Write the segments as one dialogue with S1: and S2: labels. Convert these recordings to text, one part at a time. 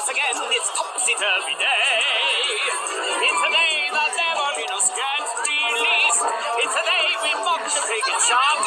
S1: once again, it's topsy-turvy day. It's a day that can't released. It's a day we mock the pig and
S2: shark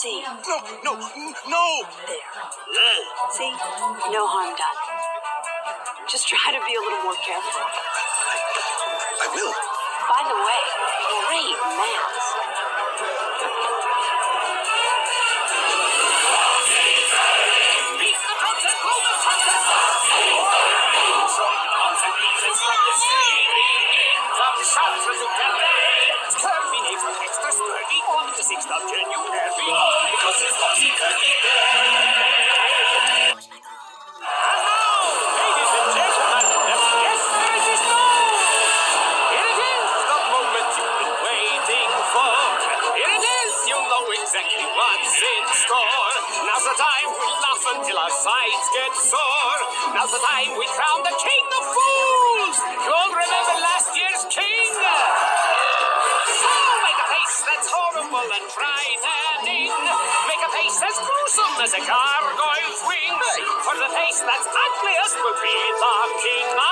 S2: See? Oh,
S3: no,
S2: no, no!
S3: There. See? No harm done. Just try to be a little more careful.
S2: I, I will.
S3: By the way, great
S1: maps. stop. Can you help me? Because it's toxic again. And now, ladies and gentlemen, the guest. Here it is, the moment you've been waiting for. Here it is, you know exactly what's in store. Now's the time we laugh until our sides get sore. Now's the time we crown the king. as a gargoyle's wings. For the face that's ugliest will be the king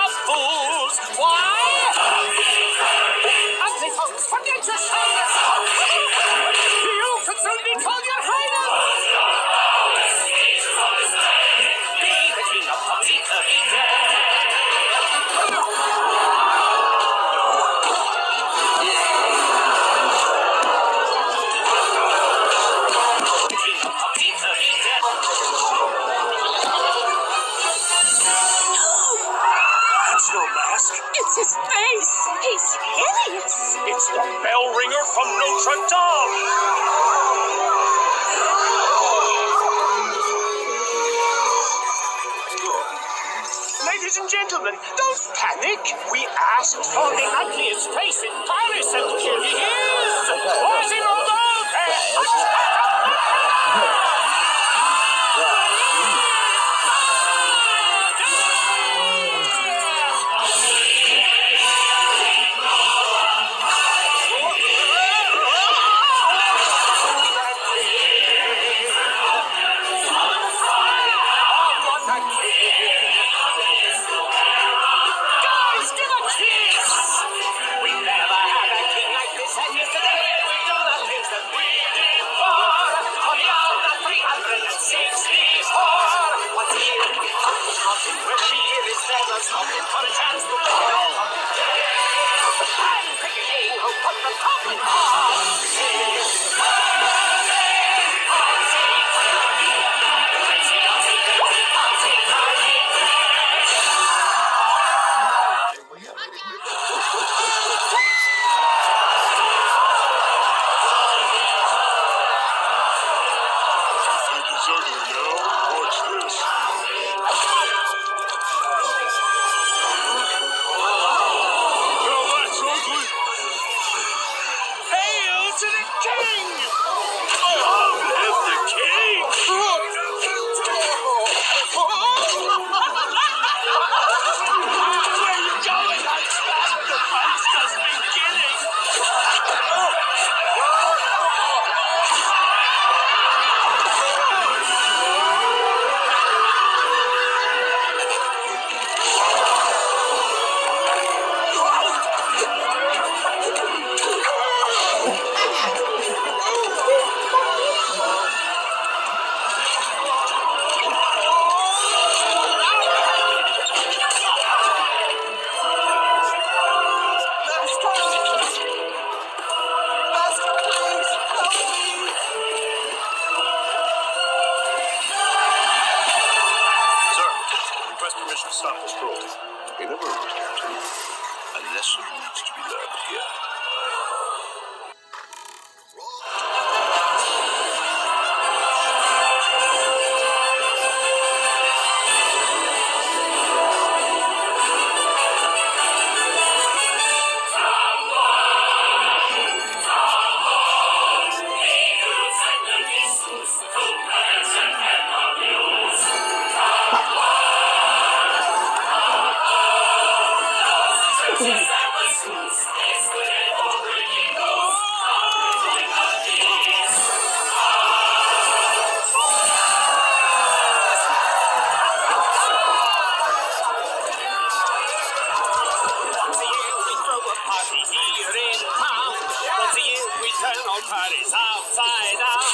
S1: party's upside down.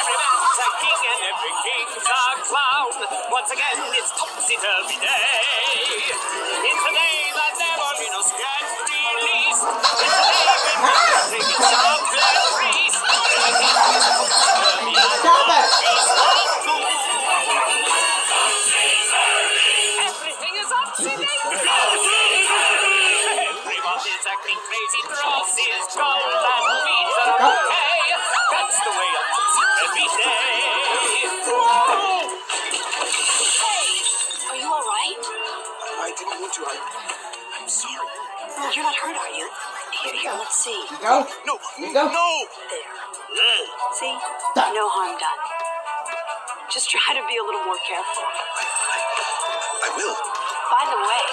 S1: Every man's a king and every king's a
S2: clown.
S1: Once again, it's topsy-turvy day. It's a day that never will a no scratch release. It's a day when nothing is
S4: Go.
S2: No.
S4: You go.
S2: No.
S3: There. See?
S4: Stop.
S3: No harm done. Just try to be a little more careful.
S2: I, I, I will.
S3: By the way,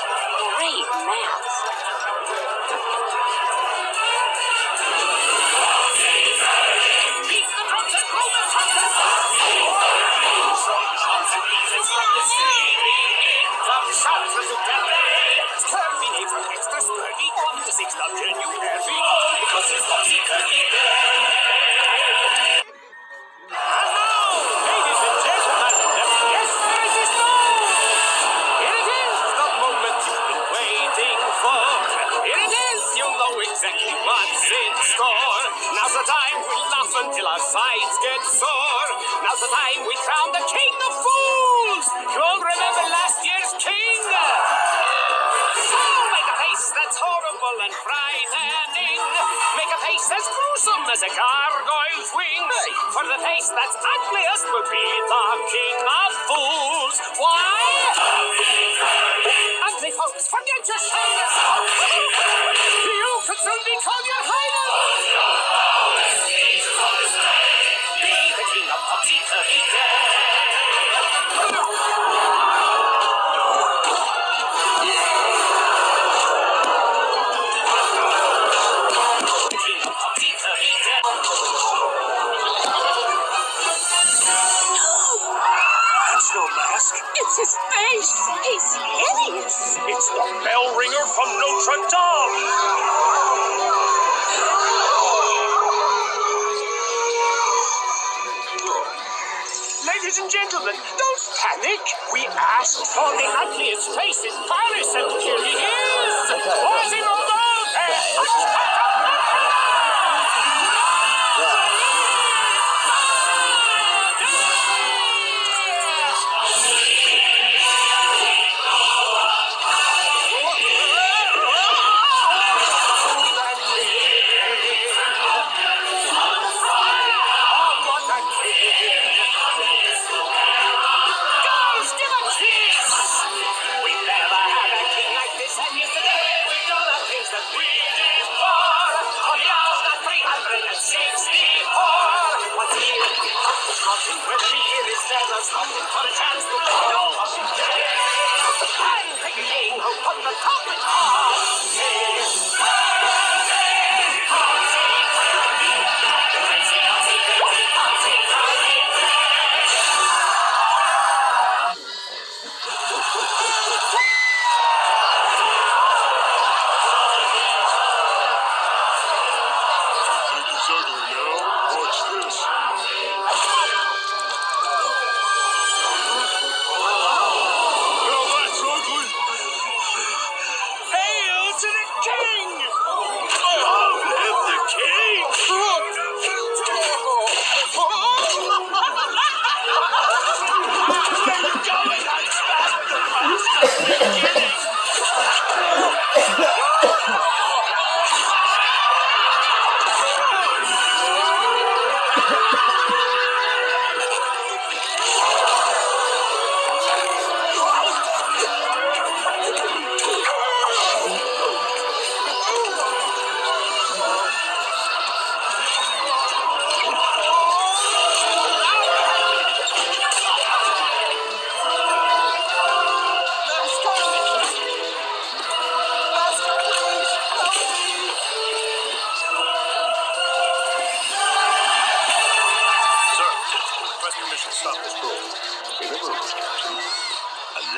S3: great maps.
S1: just say that's all. You consume the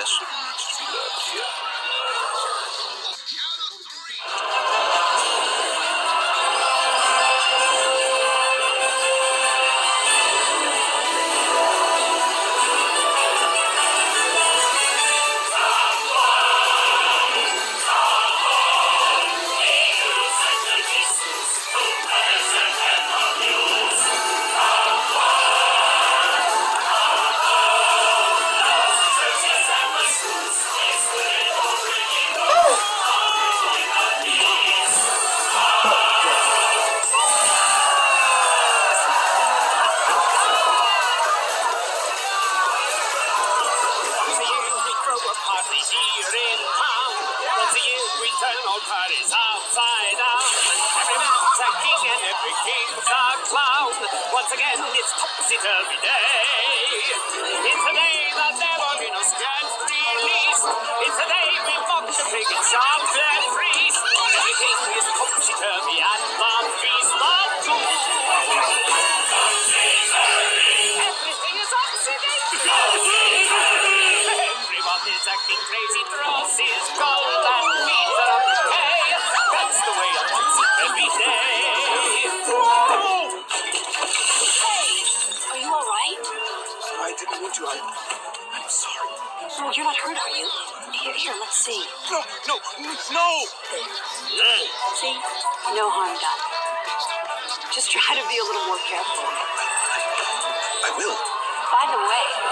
S1: nationalist Philadelphia. everything's a
S5: clown. Once again, it's topsy-turvy day. It's a day that never Venus can released. It's a day we mock the pig and shout and freeze. Everything is topsy-turvy and the feast of
S2: two. I'm sorry.
S1: No, you're not hurt, are you? Here, here, let's see.
S2: No, no, no!
S1: See? No harm done. Just try to be a little more careful.
S2: I will.
S1: By the way,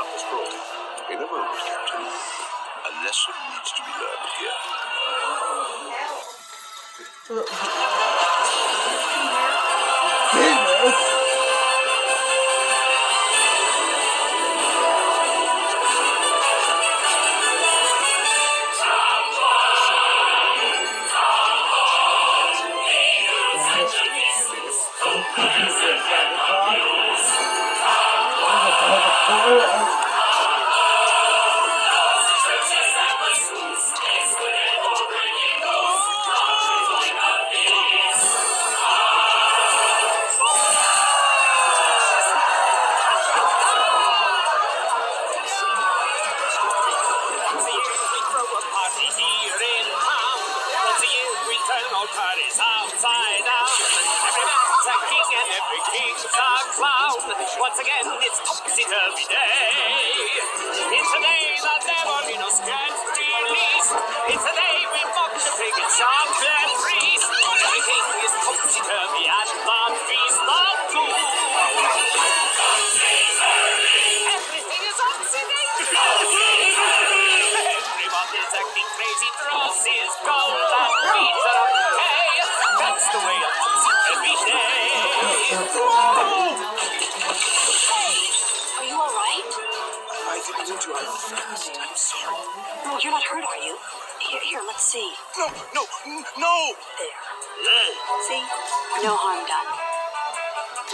S5: stop the scroll. In a
S2: moment, Captain. A lesson needs to be learned here.
S1: Oh, Once again, it's topsy-turvy day. It's a day that Leonidas can't release. It's a day we mock the pig and shark and freeze. Everything is topsy-turvy at the feast of two. Everything is oxidized. Everyone is acting crazy. Dross is gold and beats are okay. That's the way of topsy-turvy day.
S3: You're not hurt, are you? Here, here, let's see.
S2: No, no, no!
S3: There. See? No harm done.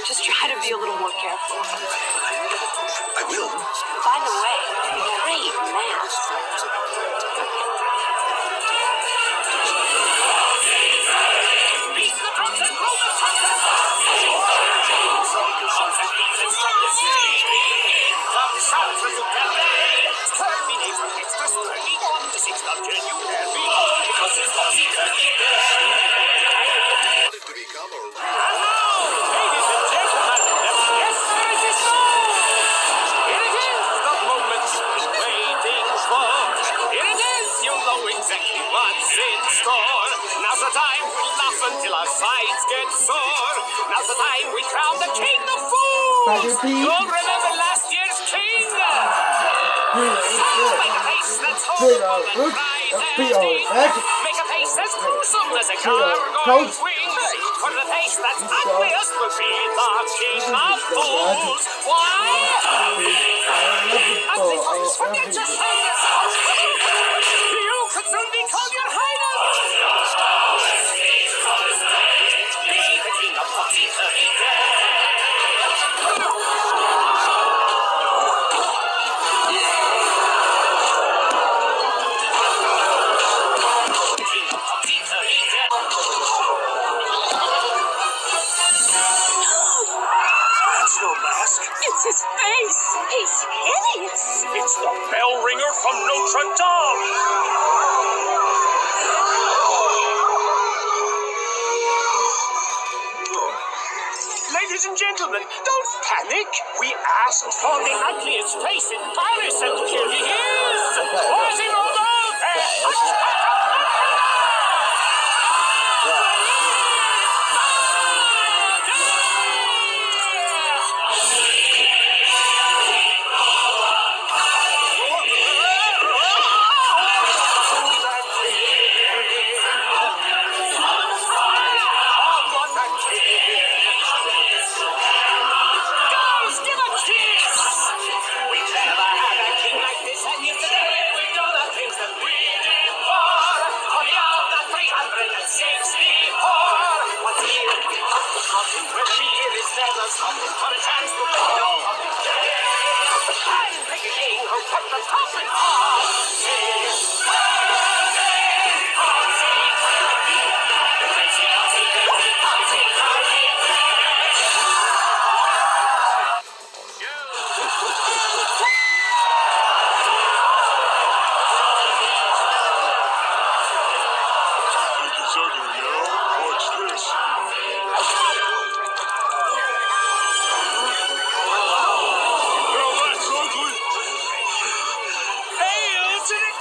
S3: Just try to be a little more careful.
S2: I will.
S3: By the way, great
S1: man.
S4: Look,
S1: be
S4: alright.
S1: Make a face as gruesome as a car going wings. For the face that's ugliest would be the king of fools. Why? Ugly fools forget to say this. You could soon be called your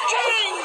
S2: change!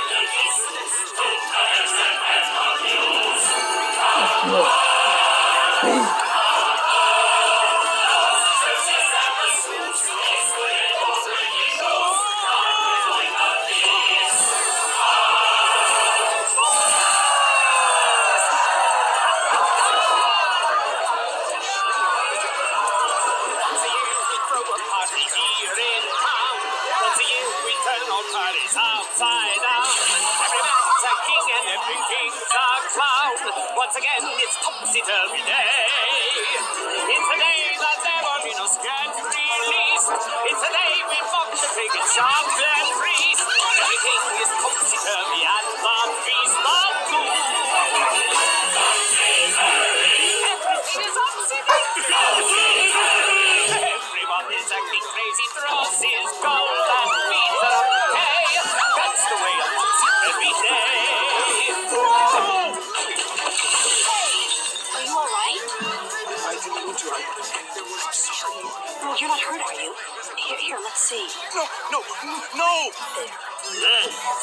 S2: No!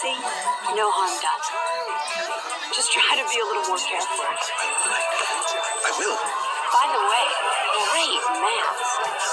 S1: See?
S5: No
S1: harm done. Just try to be a little more careful.
S5: I will.
S1: By the way, great maps.